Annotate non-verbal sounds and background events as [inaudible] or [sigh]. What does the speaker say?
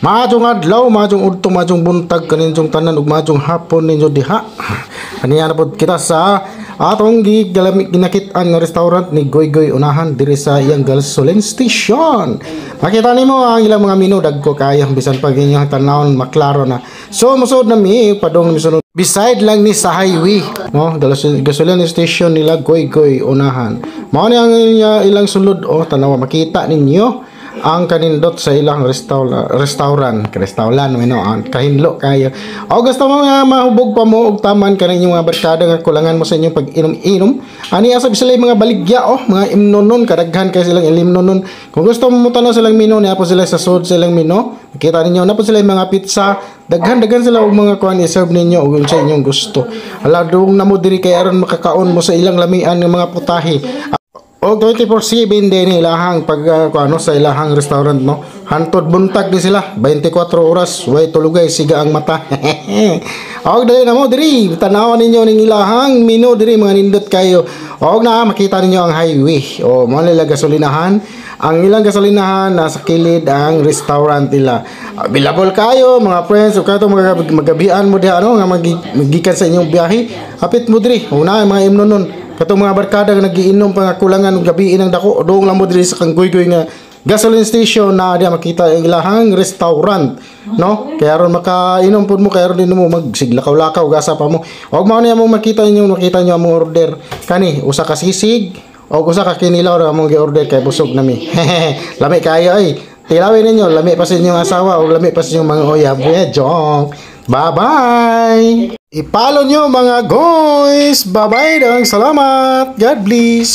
Maadjong adlaw, maadjong udto, maadjong buntag kaninsong tanan ug maadjong hapon ninyo diha. Kaniya na pod kita sa atong ginakit-an restaurant ni Goy Goy Unahan diri sa iyang gasoline station. Makita nimo ang ilang mga menu dagko kaya bisan pag inyong tanawon maklaro na. So musod na mi padong misunod beside lang ni sa highway no gasoline station nila Goy Goy Unahan. Mao ni ang ilang sulod oh tanawa makita ninyo ang kanindot sa ilang restaurant restaurant restaurant no ang kahinlo kayo. O gusto mo nga mahubog pa mo og taman kaning mga barkada nga kulangan mo sa inyong pag-inom-inom? Ani asab sila mga baligya oh mga imnonon kadaghan kay silang ilimnonon. Kung gusto mo tanaw silang menu niya po sila sa sud silang menu kita ninyo na po sila mga pizza. Daghan daghan sila og mga kuan i-serve ninyo og sa inyong gusto. Ala dong na mo diri kay aron makakaon mo sa ilang lamian ng mga putahe o 24/7 din ilahang pag uh, ano sa ilahang restaurant no. Hantod buntag di sila 24 oras way tulugay siga ang mata. [laughs] Og dali na mo diri tanawan ninyo ning ilahang menu diri mga nindot kayo. Og na makita ninyo ang highway. O mo nila gasolinahan. Ang ilang gasolinahan nasa kilid ang restaurant nila. Available kayo mga friends o kato mga magabian mo diha ano nga magi- magikan sa inyong biyahe. Hapit mo diri. Una mga imnonon. Katong mga barkada nga nagiinom pa nga kulangan gabi inang dako doong lang mo diri sa kanggoy-goy nga gasoline station na diya makita ang ilahang restaurant no? Kaya ron makainom pud mo kaya ron din mo magsiglakaw-lakaw gasa pa mo. Og mao niya mo makita ninyo makita niyo mga order. Kani usa ka sisig og usa ka kinilaw ra among gi-order kay busog nami [laughs] lami kayo ay. Tilawin ninyo lami pa sa inyong asawa o lami pa sa inyong mga uyab yeah, joke bye bye Ipalo nyo mga guys. Bye-bye. Salamat. God bless.